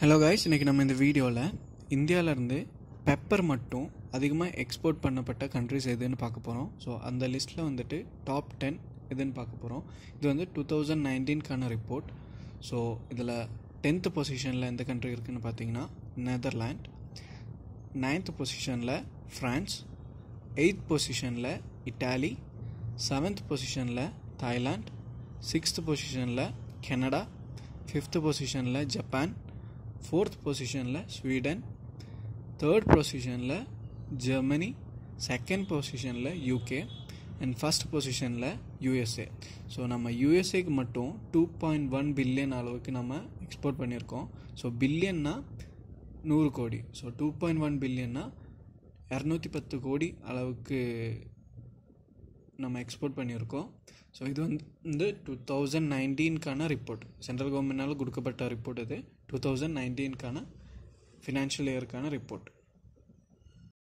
Hello guys இன்றைக்கி நம்ம இந்த வீடியோவில் இந்தியாவிலேருந்து பெப்பர் மட்டும் அதிகமாக எக்ஸ்போர்ட் பண்ணப்பட்ட கண்ட்ரிஸ் எதுன்னு பார்க்க போகிறோம் ஸோ அந்த லிஸ்ட்டில் வந்துட்டு டாப் டென் எதுன்னு பார்க்க போகிறோம் இது வந்து டூ தௌசண்ட் நைன்டீன்கான ரிப்போர்ட் ஸோ இதில் டென்த்து பொசிஷனில் எந்த கண்ட்ரி இருக்குதுன்னு பார்த்தீங்கன்னா நெதர்லாண்ட் நைன்த் பொசிஷனில் ஃப்ரான்ஸ் எயித் பொசிஷனில் இட்டாலி செவன்த் பொசிஷனில் தாய்லாண்ட் சிக்ஸ்த் பொசிஷனில் கனடா ஃபிஃப்த் பொசிஷனில் ஜப்பான் ஃபோர்த் பொசிஷனில் ஸ்வீடன் தேர்ட் பொசிஷனில் ஜெர்மனி செகண்ட் பொசிஷனில் யூகே அண்ட் ஃபஸ்ட் பொசிஷனில் யூஎஸ்ஏ ஸோ நம்ம யூஎஸ்ஏக்கு மட்டும் டூ பாயிண்ட் ஒன் பில்லியன் அளவுக்கு நம்ம எக்ஸ்போர்ட் பண்ணியிருக்கோம். ஸோ பில்லியன்னா நூறு கோடி. ஸோ டூ பாயிண்ட் ஒன் பில்லியன்னா இரநூத்தி பத்து கோடி அளவுக்கு நம்ம எக்ஸ்போர்ட் பண்ணியிருக்கோம். ஸோ இது வந்து டூ தௌசண்ட் நைன்டீன்கான ரிப்போர்ட் சென்ட்ரல் கவர்மெண்ட்னால கொடுக்கப்பட்ட ரிப்போர்ட் இது. டூ தௌசண்ட் நைன்டீன்கான ஃபினான்ஷியல் இயருக்கான ரிப்போர்ட்